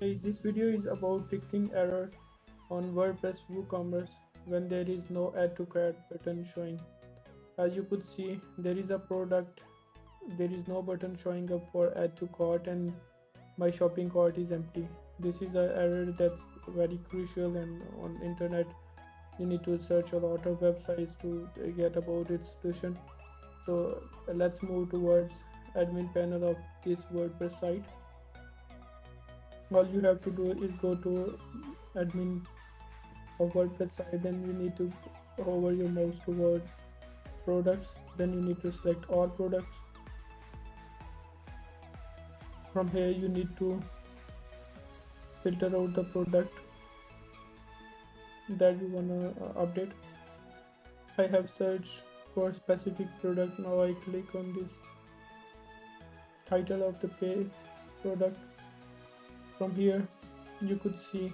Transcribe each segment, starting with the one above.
Hi, this video is about fixing error on WordPress WooCommerce when there is no add to cart button showing. As you could see, there is a product, there is no button showing up for add to cart and my shopping cart is empty. This is an error that's very crucial and on internet you need to search a lot of websites to get about its solution. So let's move towards admin panel of this WordPress site all you have to do is go to admin of WordPress site then you need to hover your mouse towards products then you need to select all products. From here you need to filter out the product that you wanna uh, update. I have searched for specific product now I click on this title of the pay product from here you could see.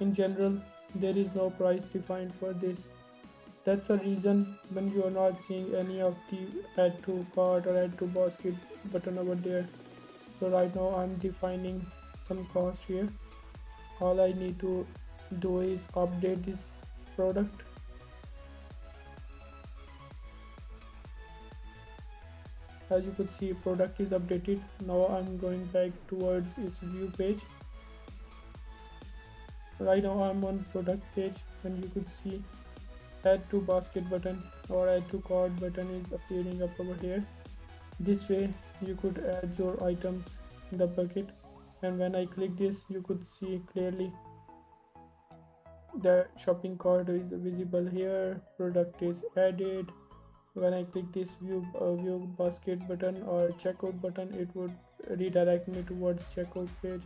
In general there is no price defined for this. That's a reason when you are not seeing any of the add to cart or add to basket button over there. So right now i'm defining some cost here. All i need to do is update this product as you could see product is updated. Now i'm going back towards its view page. Right now i'm on product page and you could see add to basket button or add to cart button is appearing up over here. This way you could add your items in the bucket and when i click this you could see clearly the shopping cart is visible here product is added when I click this view uh, view basket button or checkout button it would redirect me towards checkout page.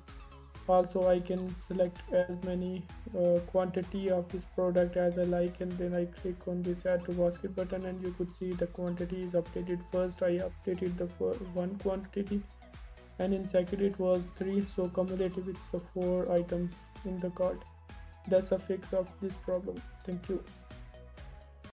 Also I can select as many uh, quantity of this product as I like and then I click on this add to basket button and you could see the quantity is updated. First I updated the one quantity and in second it was three. So cumulative it's a four items in the cart. That's a fix of this problem. Thank you